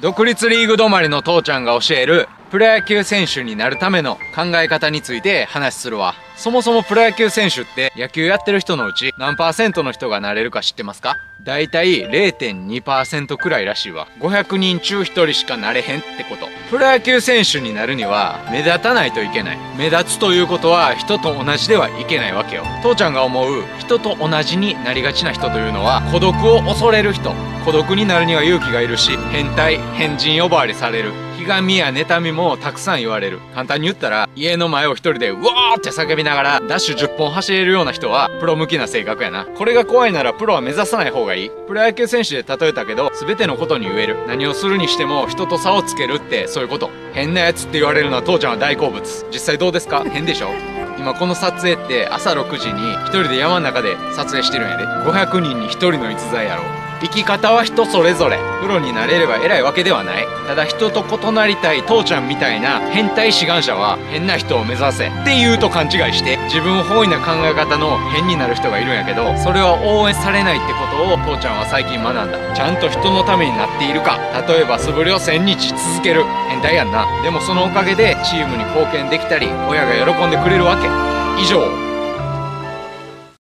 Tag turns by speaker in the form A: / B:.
A: 独立リーグ止まりの父ちゃんが教えるプロ野球選手になるための考え方について話するわ。そもそもプロ野球選手って野球やってる人のうち何パーセントの人がなれるか知ってますか？だいたい0.2%くらいらしいわ。500人中1人しかなれへんってこと。プロ野球選手になるには目立たないといけない。目立つということは人と同じではいけないわけよ。父ちゃんが思う人と同じになりがちな人というのは孤独を恐れる人。孤独になるには勇気がいるし変態変人呼ばわりされる。ひがみや妬みもたくさん言われる。簡単に言ったら家の前を一人でうわーって叫びながらダッシュ10本走れるような人はプロ向きな性格やな。これが怖いならプロは目指さない方がいい。プロ野球選手で例えたけど全てのことに言える。何をするにしても人と差をつけるってそういうこと。変なやつって言われるのは父ちゃんは大好物。実際どうですか？変でしょ？今この撮影って朝6時に一人で山の中で撮影してるんやで。500人に1人の逸材やろ。生き方は人それぞれ。プロになれれば偉いわけではない。ただ人と異なりたい父ちゃんみたいな変態志願者は変な人を目指せ。って言うと勘違いして自分本位な考え方の変になる人がいるんやけどそれは応援されないってことを父ちゃんは最近学んだ。ちゃんと人のためになっているか。例えば素振りを1000日続ける。変態やんな。でもそのおかげでチームに貢献できたり親が喜んでくれるわけ。以上。